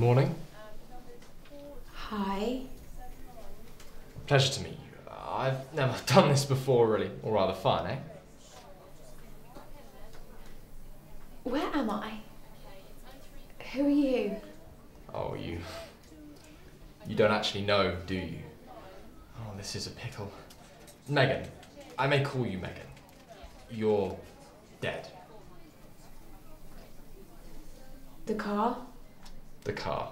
Morning. Hi. Pleasure to meet you. I've never done this before, really. Or rather, fun, eh? Where am I? Who are you? Oh, you. You don't actually know, do you? Oh, this is a pickle. Megan. I may call you Megan. You're dead. The car? The car.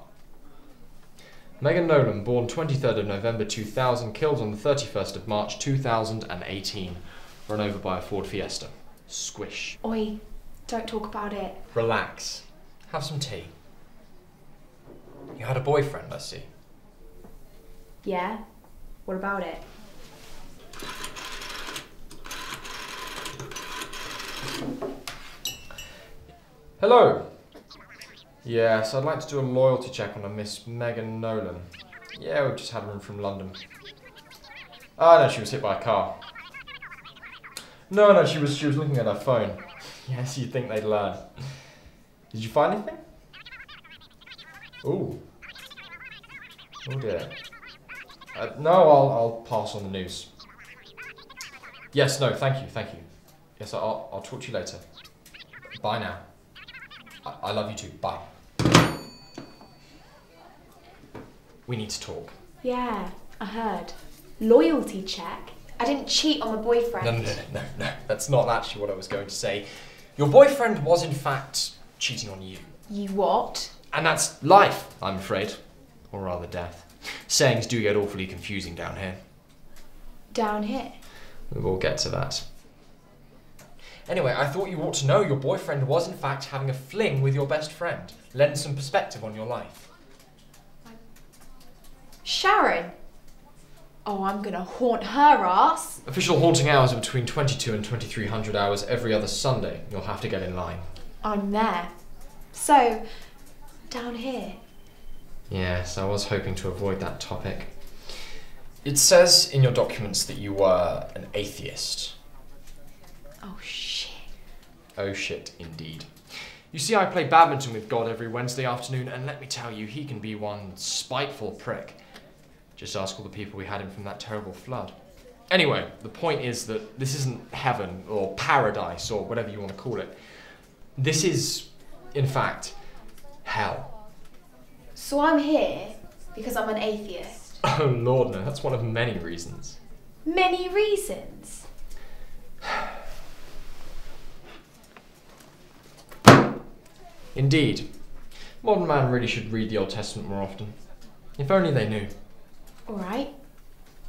Megan Nolan, born 23rd of November 2000, killed on the 31st of March 2018, run over by a Ford Fiesta. Squish. Oi, don't talk about it. Relax. Have some tea. You had a boyfriend, I see. Yeah? What about it? Hello. Yes, I'd like to do a loyalty check on a Miss Megan Nolan. Yeah, we've just had in from London. Ah, no, she was hit by a car. No, no, she was she was looking at her phone. Yes, you'd think they'd learn. Did you find anything? Ooh. Oh dear. Uh, no, I'll I'll pass on the news. Yes, no, thank you, thank you. Yes, I'll I'll talk to you later. Bye now. I, I love you too. Bye. We need to talk. Yeah, I heard. Loyalty check? I didn't cheat on my boyfriend. No, no, no, no, no. That's not actually what I was going to say. Your boyfriend was, in fact, cheating on you. You what? And that's life, I'm afraid. Or rather, death. Sayings do get awfully confusing down here. Down here? We'll get to that. Anyway, I thought you ought to know your boyfriend was, in fact, having a fling with your best friend. Lend some perspective on your life. Sharon? Oh, I'm gonna haunt her ass. Official haunting hours are between 22 and 2300 hours every other Sunday. You'll have to get in line. I'm there. So, down here. Yes, I was hoping to avoid that topic. It says in your documents that you were an atheist. Oh shit. Oh shit, indeed. You see, I play badminton with God every Wednesday afternoon, and let me tell you, he can be one spiteful prick. Just ask all the people we had in from that terrible flood. Anyway, the point is that this isn't heaven or paradise or whatever you want to call it. This is, in fact, hell. So I'm here because I'm an atheist. Oh lord, no, that's one of many reasons. Many reasons. Indeed. Modern man really should read the Old Testament more often. If only they knew. Alright.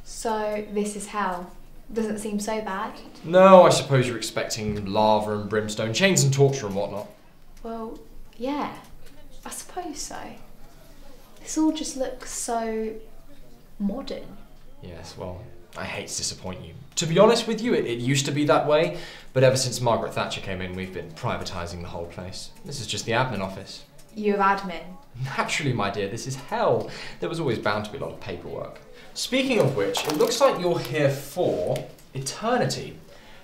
So, this is hell. Doesn't seem so bad. No, I suppose you're expecting lava and brimstone, chains and torture and whatnot. Well, yeah. I suppose so. This all just looks so modern. Yes, well, I hate to disappoint you. To be honest with you, it, it used to be that way, but ever since Margaret Thatcher came in, we've been privatising the whole place. This is just the admin office. You have admin. Naturally, my dear, this is hell. There was always bound to be a lot of paperwork. Speaking of which, it looks like you're here for eternity.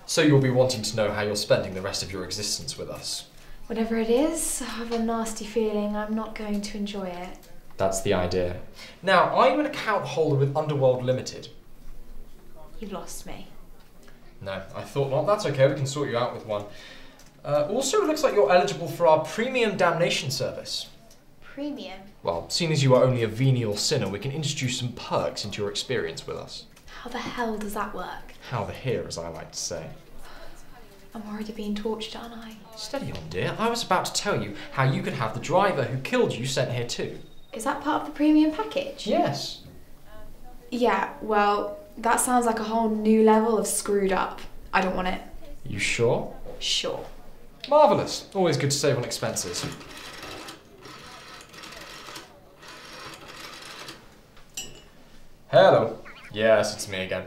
So you'll be wanting to know how you're spending the rest of your existence with us. Whatever it is, I have a nasty feeling I'm not going to enjoy it. That's the idea. Now, are you an account holder with Underworld Limited? You've lost me. No, I thought not. That's okay, we can sort you out with one. Uh, also, it looks like you're eligible for our premium damnation service. Premium? Well, seeing as you are only a venial sinner, we can introduce some perks into your experience with us. How the hell does that work? How the here, as I like to say. I'm already being tortured, aren't I? Steady on, dear. I was about to tell you how you could have the driver who killed you sent here too. Is that part of the premium package? Yes. Yeah, well, that sounds like a whole new level of screwed up. I don't want it. You sure? Sure. Marvellous. Always good to save on expenses. Hello. Yes, it's me again.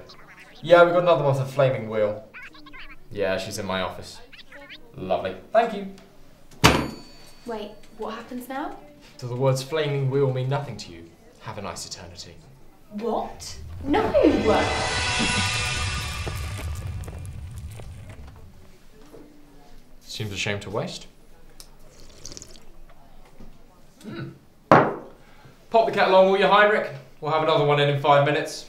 Yeah, we've got another one with a flaming wheel. Yeah, she's in my office. Lovely. Thank you. Wait, what happens now? Do the words flaming wheel mean nothing to you? Have a nice eternity. What? No! Seems a shame to waste. Hmm. Pop the kettle on, will you, Heinrich? We'll have another one in in five minutes.